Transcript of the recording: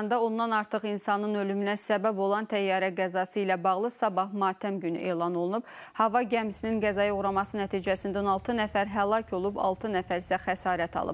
Ondan artıq insanın ölümünə səbəb olan təyyarə qəzası ilə bağlı sabah matəm günü elan olunub. Hava gəmisinin qəzaya uğraması nəticəsində 16 nəfər həlak olub, 6 nəfər isə xəsarət alıb.